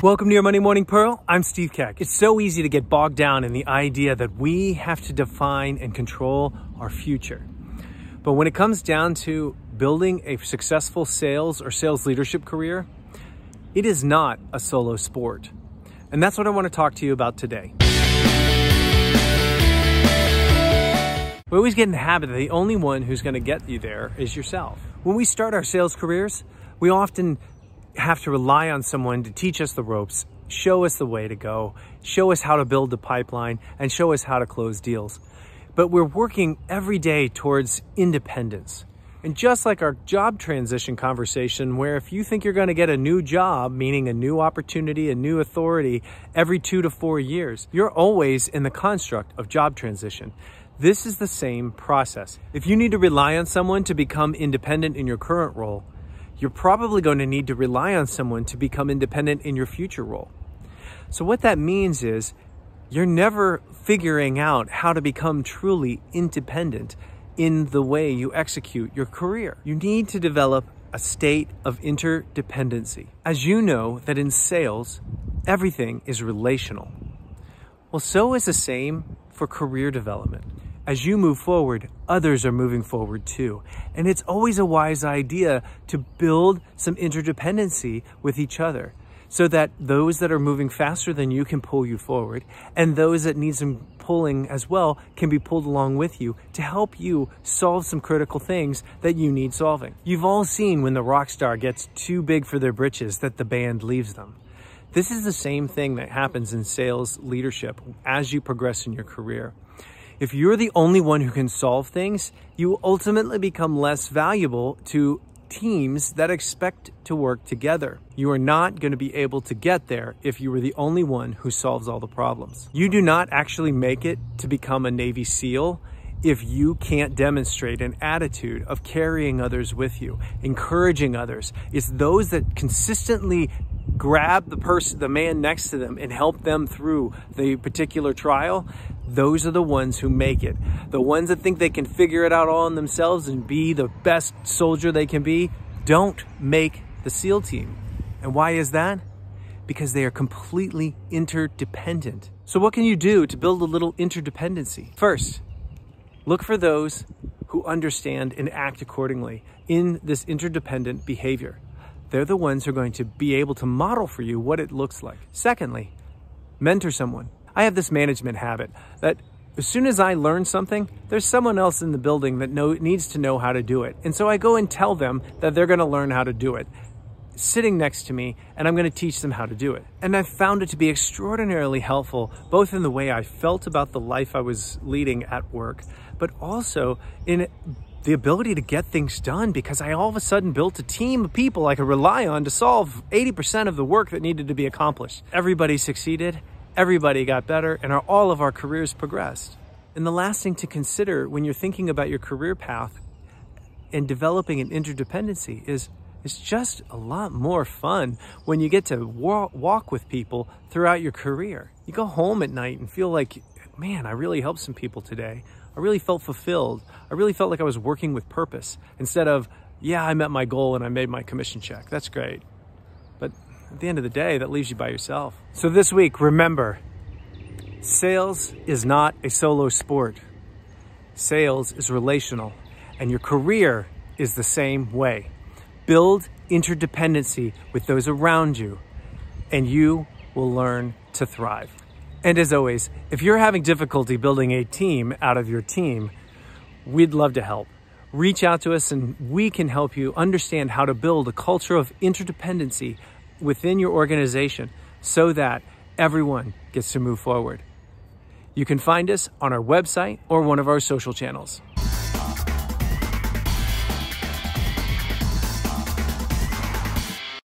Welcome to your Monday Morning Pearl. I'm Steve Keck. It's so easy to get bogged down in the idea that we have to define and control our future. But when it comes down to building a successful sales or sales leadership career, it is not a solo sport. And that's what I want to talk to you about today. We always get in the habit that the only one who's going to get you there is yourself. When we start our sales careers, we often have to rely on someone to teach us the ropes, show us the way to go, show us how to build the pipeline, and show us how to close deals. But we're working every day towards independence. And just like our job transition conversation, where if you think you're going to get a new job, meaning a new opportunity, a new authority every two to four years, you're always in the construct of job transition. This is the same process. If you need to rely on someone to become independent in your current role, you're probably going to need to rely on someone to become independent in your future role. So what that means is you're never figuring out how to become truly independent in the way you execute your career. You need to develop a state of interdependency. As you know that in sales, everything is relational. Well, so is the same for career development. As you move forward, others are moving forward too. And it's always a wise idea to build some interdependency with each other so that those that are moving faster than you can pull you forward and those that need some pulling as well can be pulled along with you to help you solve some critical things that you need solving. You've all seen when the rock star gets too big for their britches that the band leaves them. This is the same thing that happens in sales leadership as you progress in your career. If you're the only one who can solve things, you ultimately become less valuable to teams that expect to work together. You are not going to be able to get there if you are the only one who solves all the problems. You do not actually make it to become a Navy SEAL if you can't demonstrate an attitude of carrying others with you, encouraging others. It's those that consistently grab the person, the man next to them and help them through the particular trial those are the ones who make it. The ones that think they can figure it out all on themselves and be the best soldier they can be don't make the SEAL team. And why is that? Because they are completely interdependent. So what can you do to build a little interdependency? First, look for those who understand and act accordingly in this interdependent behavior. They're the ones who are going to be able to model for you what it looks like. Secondly, mentor someone. I have this management habit that as soon as I learn something, there's someone else in the building that know, needs to know how to do it. And so I go and tell them that they're going to learn how to do it sitting next to me and I'm going to teach them how to do it. And I found it to be extraordinarily helpful, both in the way I felt about the life I was leading at work, but also in the ability to get things done because I all of a sudden built a team of people I could rely on to solve 80% of the work that needed to be accomplished. Everybody succeeded everybody got better and our, all of our careers progressed. And the last thing to consider when you're thinking about your career path and developing an interdependency is it's just a lot more fun when you get to walk with people throughout your career. You go home at night and feel like, man, I really helped some people today. I really felt fulfilled. I really felt like I was working with purpose instead of, yeah, I met my goal and I made my commission check. That's great. But at the end of the day, that leaves you by yourself. So this week, remember, sales is not a solo sport. Sales is relational, and your career is the same way. Build interdependency with those around you, and you will learn to thrive. And as always, if you're having difficulty building a team out of your team, we'd love to help. Reach out to us and we can help you understand how to build a culture of interdependency within your organization so that everyone gets to move forward. You can find us on our website or one of our social channels.